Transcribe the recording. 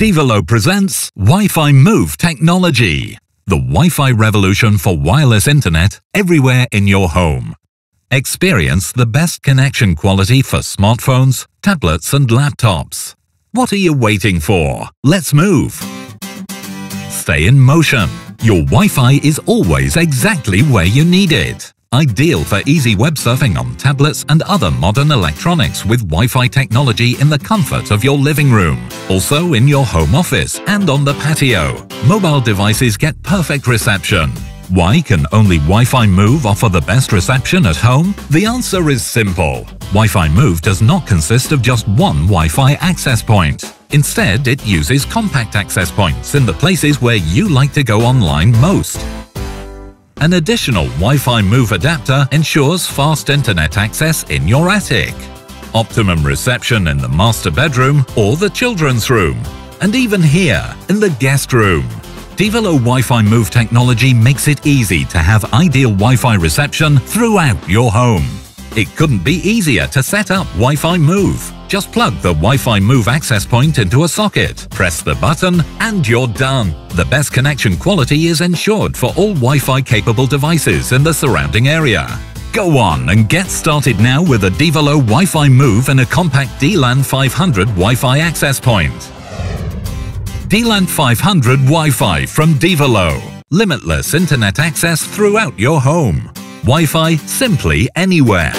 Devolo presents Wi-Fi Move technology, the Wi-Fi revolution for wireless internet everywhere in your home. Experience the best connection quality for smartphones, tablets and laptops. What are you waiting for? Let's move! Stay in motion. Your Wi-Fi is always exactly where you need it. Ideal for easy web surfing on tablets and other modern electronics with Wi-Fi technology in the comfort of your living room. Also in your home office and on the patio. Mobile devices get perfect reception. Why can only Wi-Fi Move offer the best reception at home? The answer is simple. Wi-Fi Move does not consist of just one Wi-Fi access point. Instead, it uses compact access points in the places where you like to go online most. An additional Wi-Fi Move adapter ensures fast internet access in your attic, optimum reception in the master bedroom or the children's room, and even here in the guest room. Devolo Wi-Fi Move technology makes it easy to have ideal Wi-Fi reception throughout your home. It couldn't be easier to set up Wi-Fi Move. Just plug the Wi-Fi Move access point into a socket, press the button, and you're done. The best connection quality is ensured for all Wi-Fi capable devices in the surrounding area. Go on and get started now with a Devolo Wi-Fi Move and a compact DLAN 500 Wi-Fi access point. DLAN 500 Wi-Fi from Devolo. Limitless internet access throughout your home. Wi-Fi simply anywhere.